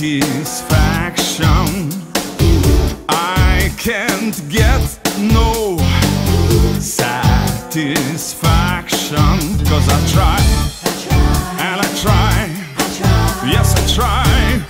satisfaction I can't get no satisfaction Cause I try, I try. and I try. I try Yes I try